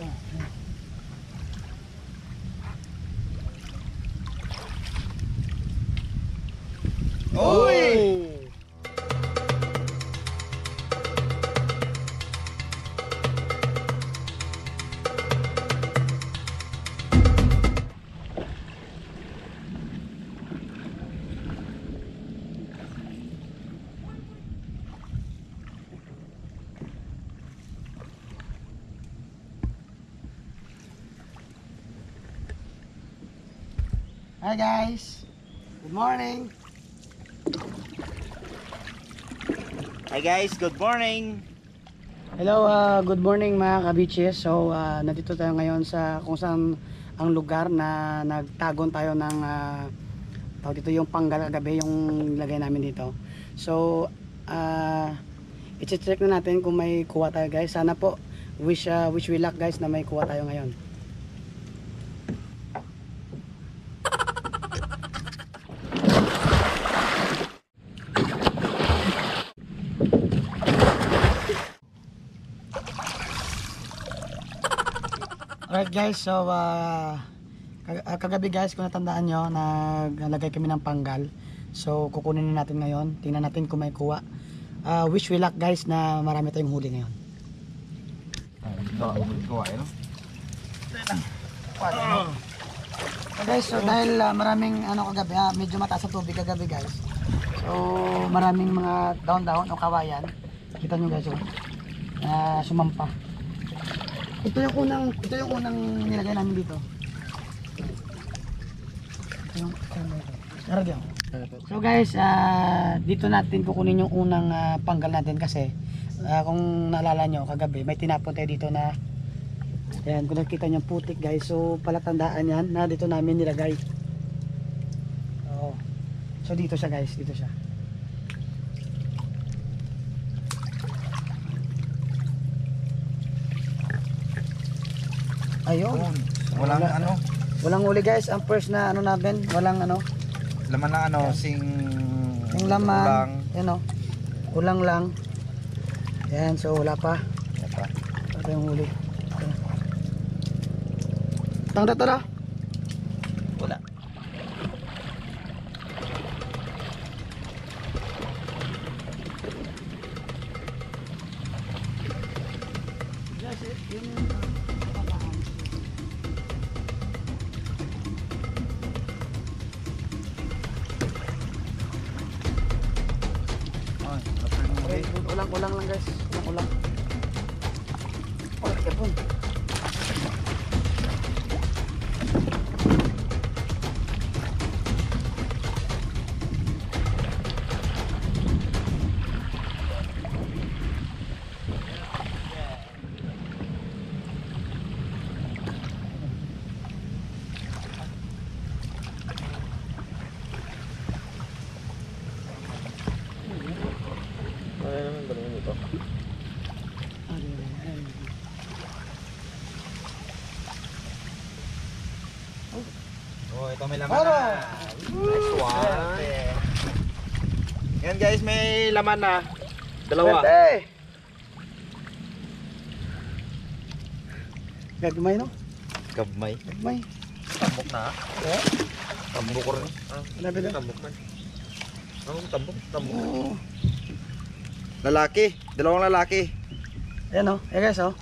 Uy! Hi guys. Good morning. Hi guys, good morning. Hello, uh, good morning mga kabiches. So, uh, nandito tayo ngayon sa kung saan ang lugar na nagtagon tayo ng uh, tawag dito yung panggal kagabi yung lagay namin dito. So, uh, i-check na natin kung may kuha tayo guys. Sana po wish uh, wish we luck guys na may kuha tayo ngayon. Alright guys, so uh, uh, kagabi guys kung natandaan nyo, naglagay kami ng panggal. So kukunin na natin ngayon, tingnan natin kung may kuha. Uh, wish we luck guys na marami tayong huli ngayon. So guys, so dahil uh, maraming ano kagabi, ah, medyo mataas ang tubig kagabi guys. So maraming mga daon-daon o kawayan. Kita nyo guys, oh, na sumampa. Ito yung unang, ito yung unang nilagay namin dito. Karagyan. So guys, ah, dito natin kukunin yung unang ah, panggal natin kasi ah, kung naalala nyo kagabi may tinapon tayo dito na Ayan, kung nakita nyo putik guys, so palatandaan yan na dito namin nilagay. Oo. So dito siya guys, dito siya. Ayun. Walang Wala. ano, Walang huli guys, ang first na ano namin, walang ano, laman ng ano, sing... yung laman, Ulang. yan o, ulang lang. Yan, so wala pa. Ito. Ito yung huli. Tangda tara. Lapar mo Okay, eh. ulang ulang lang guys. Ulang ulang. Oh, kapon. Oh, ito may laman na. Nice one. Yan guys, may laman na. Dalawa. Swerte! Gagmay no? Gabmay. Gagmay. Tambok na. Eh? Tambok ko rin. Ah, Sinabi na. tambok man. Ano tambok? Tambok. Oo. Lalaki. Dalawang lalaki. Ayan o. Eh guys o.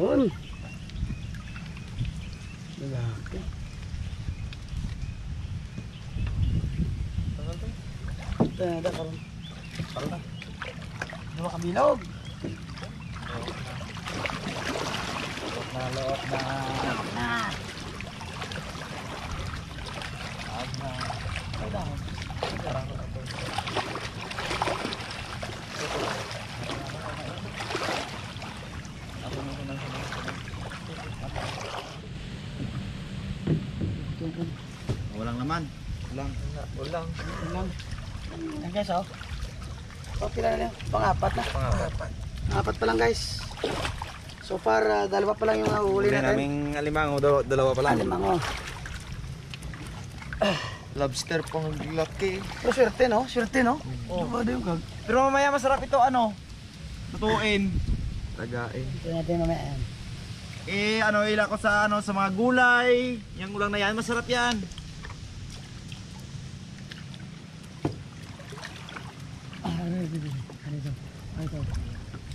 Yun. Lalaki. Ito na, ito karon. Parang na. Dua kabilog. Loot na, loot na. Na. Ag na. Ay dahon. Parang na ko na Walang. Walang. Walang. Guys o. So pila na lang. Pang-apat na. Pangapat. Apat pa lang guys. So far, ah, dalawa pa lang yung nahuli Huli natin. naming alimango, dalawa, dalawa pa lang. Alimang o. Lobster pang laki. Pero swerte no? Swerte no? Oo. Ano yung gag? Pero mamaya masarap ito ano? Lutuin. Tagain. Ito natin mamaya. Eh, ano, ila ko sa, ano, sa mga gulay. Yung ulang na yan, masarap yan.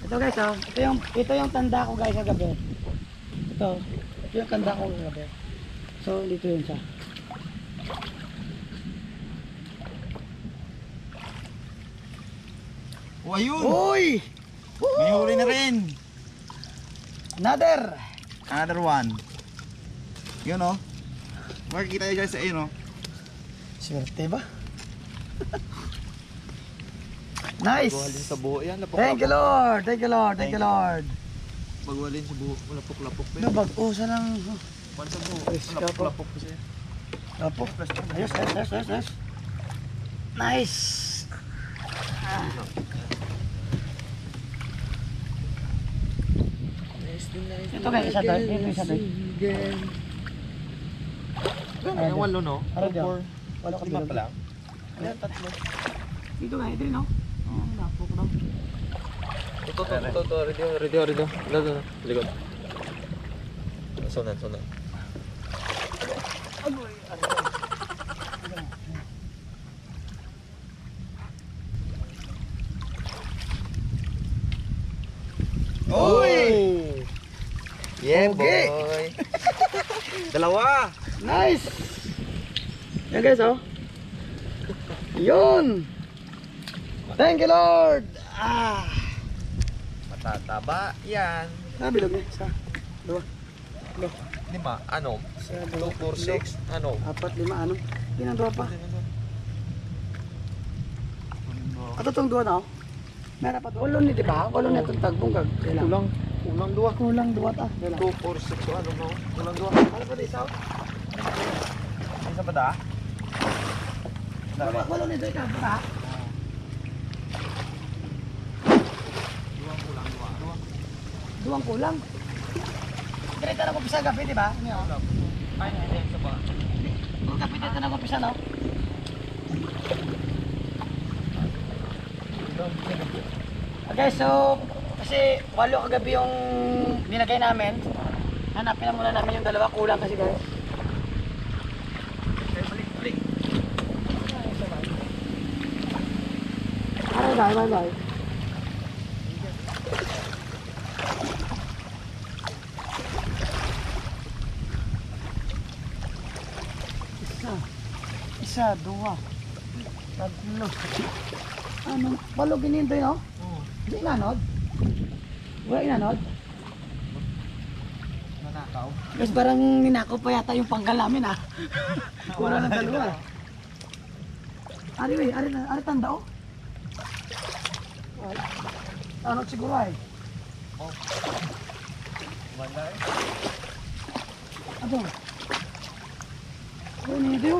Ito guys, oh. Ito yung ito yung tanda ko guys kagabi. Ito. Ito yung tanda ko kagabi. So, dito yun siya. O, ayun. Uy! May huli na rin. Another! Another one. Yun, oh. Makikita nyo guys, ayun, oh. Swerte ba? nice! Pagwalin sa buho yan. Lapok Thank you Lord! Thank you Lord! Thank you Lord! Pagwalin sa buho. Lapok-lapok pa Ano? Oh, saan lang? Pan sa buho. Lapok-lapok pa siya. Apo. Ayos, ayos, ayos, ayos, ayos. Nice! Ito guys, isa doon. Ito isa doon. Gano'n yung walo no? Ano? Four. Wala ka Lima pa lang. Ayan, tatlo. Dito nga, ito yun, no? Ito, ito, ito, ito. Ready, ready, ready. Ito, ito, likod. Sunan, sunan. Uy! Yeah. Dalawa. Nice! Yan guys, oh. Yun! Thank you Lord! Ah! Matataba. Yan. Nabilog niya. Isa, dua, Lima. Ano? isa, 2, dua, 4, 6. Ano? apat, lima, ano? Yan ang dua pa. Ato itong dua na, oh. Meron pa Kulo ni, di ba? Kulo ni itong tagbong kag. Kulang. Kulang dua. Kulang dua ta. Dala. 2, 4, 6. So, ano no? Kulang dua. Ano pa di isa? Isa pa da? Kulo ni ito ikaw, ba? Duwang kulang. Diretso na ko pisa gabi, di ba? Ano? Ay, hindi. Isa pa. Yung gabi dito na ko pisa, no? Okay, so kasi walo kagabi yung nilagay namin. Hanapin na muna namin yung dalawa kulang kasi guys. Bye, bye, bye. Isa. Isa, dua. Tatlo. Ano? Walo ginindoy, no? Oo. Hindi inanod? Wala inanod? Nanakaw. Guys, parang ninakaw pa yata yung panggal namin, ah. Wala ng dalawa. Ari, wey, ari, ari tanda, oh. Ano siguro ay? Wala eh. Ano? Ano ni ito?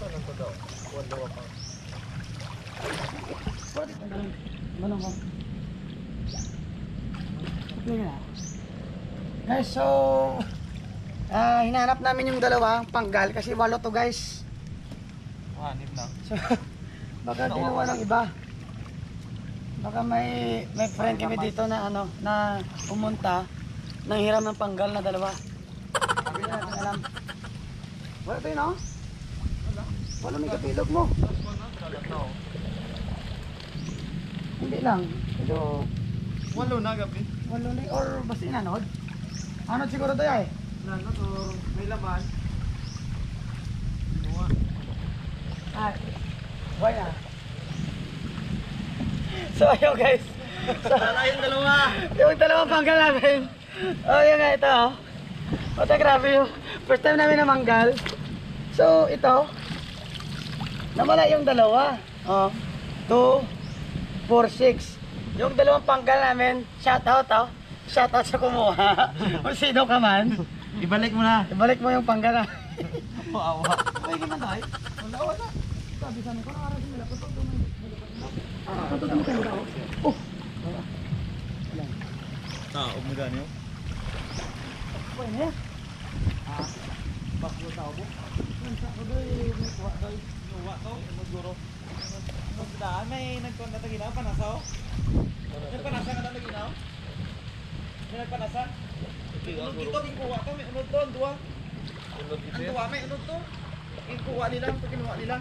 Ano to daw? Wala pa. Ano mo? Guys, so ah hinahanap namin yung dalawa panggal kasi walo to guys. Hanip na. So, baka ginawa ng iba. Baka may may friend kami dito na ano na pumunta nang hiram ng panggal na dalawa. Hindi natin alam. Wala tayo no? Wala. Wala may kapilog mo. Hindi lang. Ito, Walo na gabi. walo na or basta inanod. Ano siguro tayo eh? Ano to? May laman. Ay, why na? So ayun guys. So, Wala yung dalawa. yung dalawang panggal namin. Oh, yun nga ito. Oh. Ito, grabe yung first time namin na manggal. So, ito. Nawala yung dalawa. Oh. 2, 4, 6. Yung dalawang panggal namin, shout out oh. Shout out sa kumuha. Kung sino ka man. Ibalik mo na. Ibalik mo yung panggal na. Awa. Ay, ganda tayo. Wala, wala. Sabi sa ko, nakarasin nila. Putol mo. Putol mo kanila. Oh. Ah. Pwede na yan. Baklo sa ubo. Inuwa to. Maguro. Magdaan, may nagkonta taginaw, panasaw. May panasa ka na taginaw? May nagpanasa? Unod dito, ginkuha ka. May unod doon, duwa. Ang duwa, may unod to. Ginkuha nila, ito kinuha nila.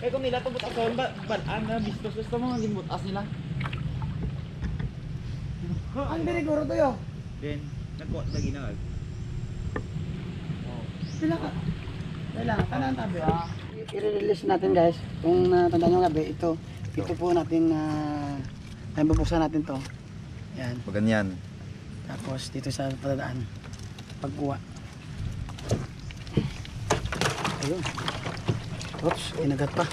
Kaya kung nila ito butason, ba, balaan na, bistos gusto mo, maging butas nila. Ang diriguro to yo. Then, nagkuha lagi na. Sila ka. Kailangan, tanan tabi. I-release natin guys. Kung natandaan nyo gabi, ito. Ito po natin na uh, ay bubuksan natin to. Yan. Pag ganyan. Tapos dito sa padadaan. Pagkuha. Ayun. Oops, kinagat pa.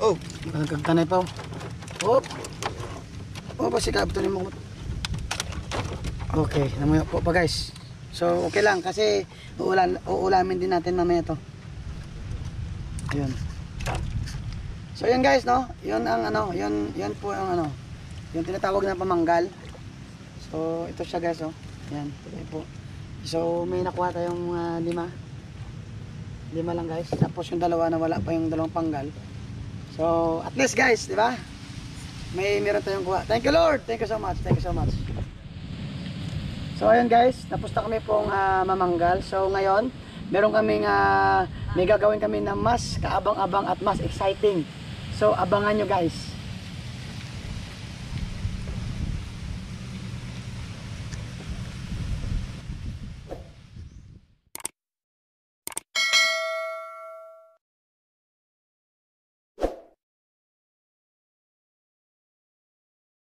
Oh! Nagkagtanay pa. Oop. Oh, pa si Kapito ni mo. Okay, namuyo po pa guys. So, okay lang kasi uulan, uulamin din natin mamaya to. Ayun. So, yun guys, no? Yun ang ano, yun, yun po ang ano, yung tinatawag na pamanggal. So, ito siya guys, oh. Yan, ito po. So, may nakuha tayong mga lima. Lima lang guys. Tapos yung dalawa na wala pa yung dalawang panggal. So, at least guys, di ba? May meron tayong kuha. Thank you Lord. Thank you so much. Thank you so much. So, ayun guys, tapos na kami pong ah, mamanggal. So, ngayon, meron kaming ah, may gagawin kami na mas kaabang-abang at mas exciting. So, abangan nyo guys.